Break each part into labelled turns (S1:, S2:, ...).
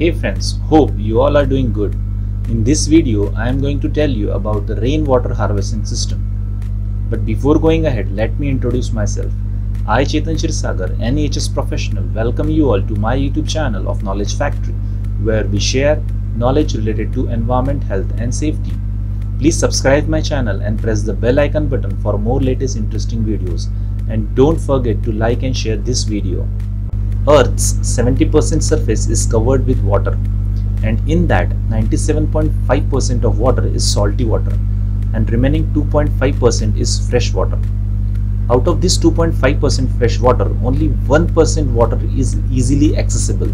S1: Hey friends, hope you all are doing good. In this video, I am going to tell you about the rainwater harvesting system. But before going ahead, let me introduce myself. I, Chetan Shirsagar, NHS professional, welcome you all to my YouTube channel of Knowledge Factory, where we share knowledge related to environment, health and safety. Please subscribe my channel and press the bell icon button for more latest interesting videos. And don't forget to like and share this video. Earth's 70% surface is covered with water and in that 97.5% of water is salty water and remaining 2.5% is fresh water. Out of this 2.5% fresh water, only 1% water is easily accessible.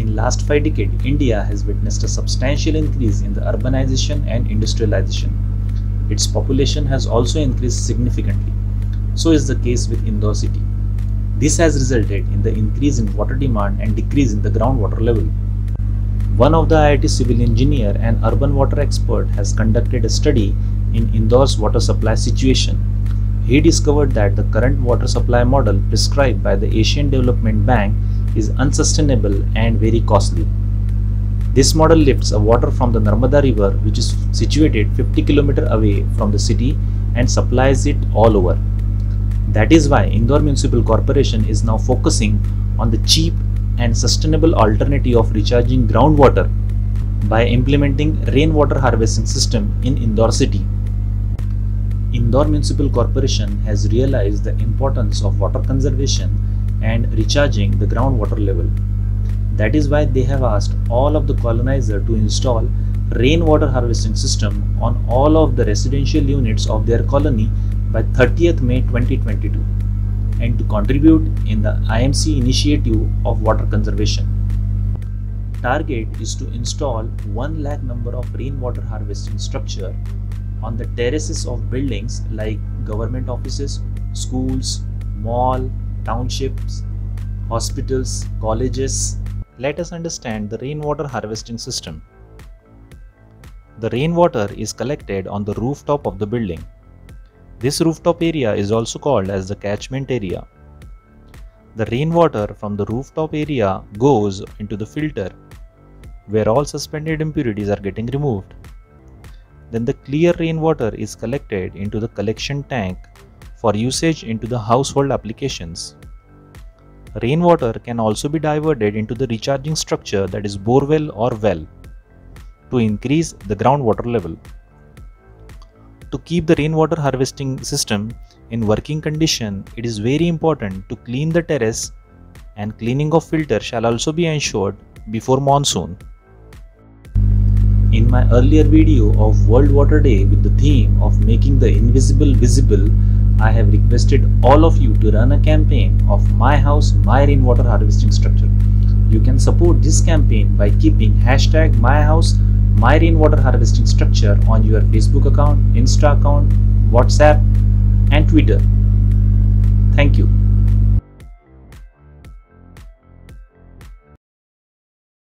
S1: In last 5 decades, India has witnessed a substantial increase in the urbanization and industrialization. Its population has also increased significantly. So is the case with Indore city. This has resulted in the increase in water demand and decrease in the groundwater level. One of the IIT civil engineer and urban water expert has conducted a study in Indore's water supply situation. He discovered that the current water supply model prescribed by the Asian Development Bank is unsustainable and very costly. This model lifts a water from the Narmada river which is situated 50 km away from the city and supplies it all over. That is why Indore Municipal Corporation is now focusing on the cheap and sustainable alternative of recharging groundwater by implementing rainwater harvesting system in Indore city. Indore Municipal Corporation has realized the importance of water conservation and recharging the groundwater level. That is why they have asked all of the colonizer to install rainwater harvesting system on all of the residential units of their colony by 30th May 2022 and to contribute in the IMC initiative of water conservation. Target is to install 1 lakh number of rainwater harvesting structure on the terraces of buildings like government offices, schools, mall, townships, hospitals, colleges. Let us understand the rainwater harvesting system. The rainwater is collected on the rooftop of the building. This rooftop area is also called as the catchment area. The rainwater from the rooftop area goes into the filter where all suspended impurities are getting removed. Then the clear rainwater is collected into the collection tank for usage into the household applications. Rainwater can also be diverted into the recharging structure that is borewell or well to increase the groundwater level to keep the rainwater harvesting system in working condition, it is very important to clean the terrace and cleaning of filter shall also be ensured before monsoon. In my earlier video of World Water Day with the theme of making the invisible visible, I have requested all of you to run a campaign of My House, My Rainwater Harvesting Structure. You can support this campaign by keeping hashtag My House, my rainwater harvesting structure on your Facebook account, Insta account, WhatsApp and Twitter. Thank you.